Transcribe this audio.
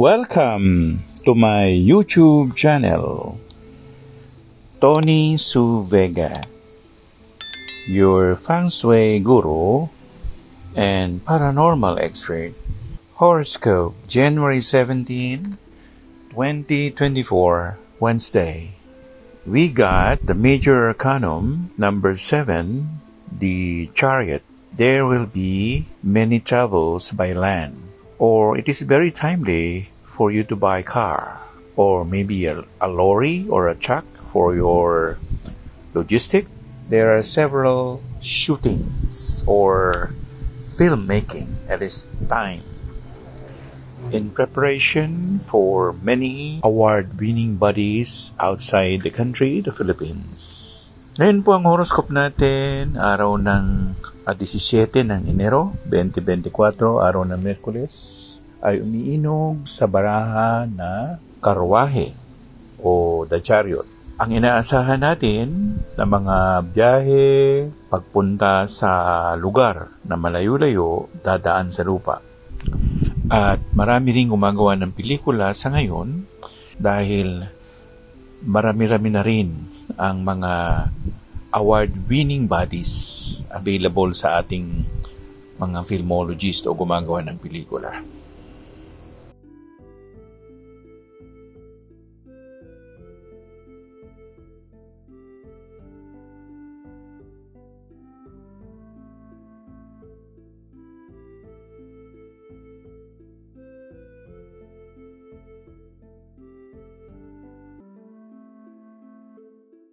Welcome to my YouTube channel, Tony Suvega, your feng shui guru and paranormal expert. Horoscope, January 17, 2024, Wednesday. We got the major arcanum, number 7, the chariot. There will be many travels by land, or it is very timely for you to buy a car, or maybe a, a lorry or a truck for your logistic. There are several shootings or filmmaking at this time in preparation for many award-winning bodies outside the country, the Philippines. Ngayon po ang horoscope natin, araw ng ah, 17 ng Enero 2024, araw ng Merkules, ay umiinog sa baraha na karwahe o the chariot. Ang inaasahan natin na mga biyahe pagpunta sa lugar na malayo-layo dadaan sa lupa. At marami rin gumagawa ng pelikula sa ngayon dahil marami-rami na rin ang mga award-winning bodies available sa ating mga filmologist o gumagawa ng pelikula.